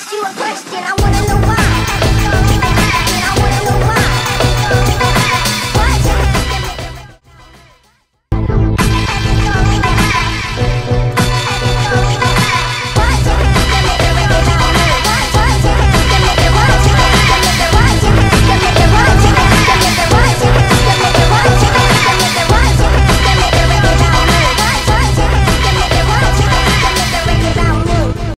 ask you a question. I want